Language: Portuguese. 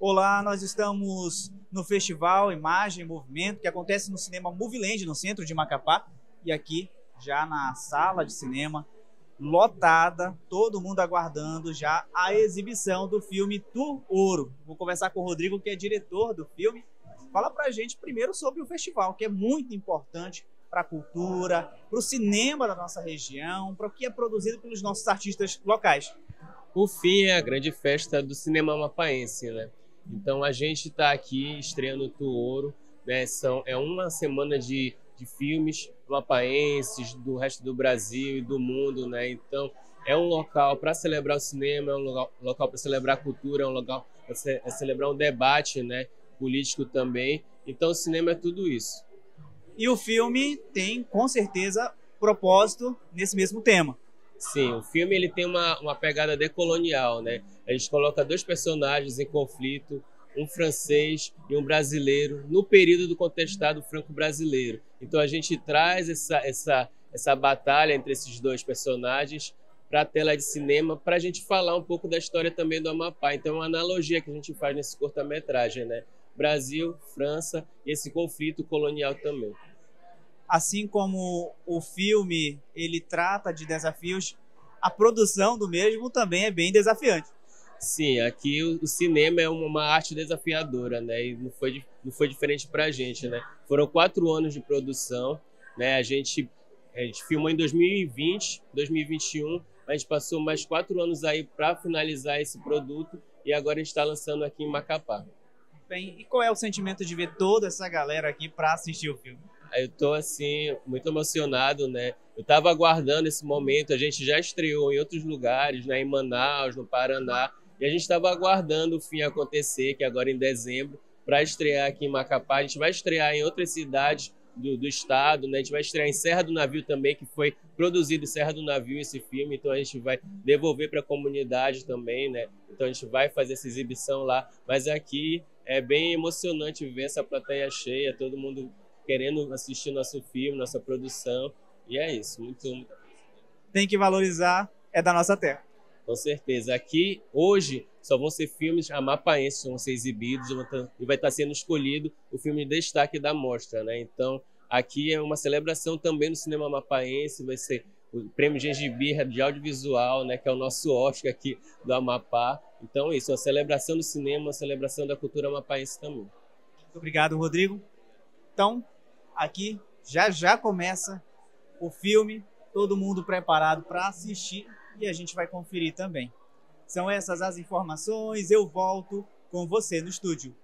Olá, nós estamos no Festival Imagem Movimento, que acontece no Cinema Movieland, no centro de Macapá. E aqui, já na sala de cinema, lotada, todo mundo aguardando já a exibição do filme Tu Ouro. Vou conversar com o Rodrigo, que é diretor do filme. Fala pra gente primeiro sobre o festival, que é muito importante para a cultura, para o cinema da nossa região, para o que é produzido pelos nossos artistas locais. O FIM é a grande festa do cinema mapaense, né? Então a gente está aqui estreando o Tuoro, né? São, é uma semana de, de filmes mapaenses do resto do Brasil e do mundo, né? Então é um local para celebrar o cinema, é um local, local para celebrar a cultura, é um local para ce, é celebrar um debate, né? Político também. Então o cinema é tudo isso. E o filme tem com certeza propósito nesse mesmo tema. Sim, o filme ele tem uma, uma pegada decolonial, né? A gente coloca dois personagens em conflito, um francês e um brasileiro, no período do contestado franco-brasileiro. Então a gente traz essa, essa, essa batalha entre esses dois personagens para a tela de cinema, para a gente falar um pouco da história também do Amapá. Então é uma analogia que a gente faz nesse curta-metragem, né? Brasil, França e esse conflito colonial também assim como o filme ele trata de desafios, a produção do mesmo também é bem desafiante. Sim, aqui o, cinema é uma arte desafiadora, né? E não foi, não foi diferente para a gente, né? Foram quatro anos de produção, né? A gente, a gente filmou em 2020, 2021, a gente passou mais quatro anos aí para finalizar esse produto e agora a gente está lançando aqui em Macapá. Bem, e qual é o sentimento de ver toda essa galera aqui para assistir o filme? Eu tô assim muito emocionado, né? Eu estava aguardando esse momento. A gente já estreou em outros lugares, né? Em Manaus, no Paraná, e a gente estava aguardando o fim acontecer, que agora em dezembro, para estrear aqui em Macapá. A gente vai estrear em outras cidades do, do, estado, né? A gente vai estrear em Serra do Navio também, que foi produzido em Serra do Navio esse filme, então a gente vai devolver para a comunidade também, né? Então a gente vai fazer essa exibição lá, mas aqui é bem emocionante ver essa plateia cheia, todo mundo querendo assistir nosso filme, nossa produção. E é isso, muito. Tem que valorizar, é da nossa terra. Com certeza. Aqui, hoje, só vão ser filmes amapaenses, vão ser exibidos e vai estar sendo escolhido o filme de destaque da mostra, né? Então, aqui é uma celebração também no cinema amapaense, vai ser o Prêmio Gengibirra de Audiovisual, né, que é o nosso Oscar aqui do Amapá. Então, isso, a celebração do cinema, a celebração da cultura amapaense também. Muito obrigado, Rodrigo. Então, aqui já já começa o filme, todo mundo preparado para assistir e a gente vai conferir também. São essas as informações, eu volto com você no estúdio.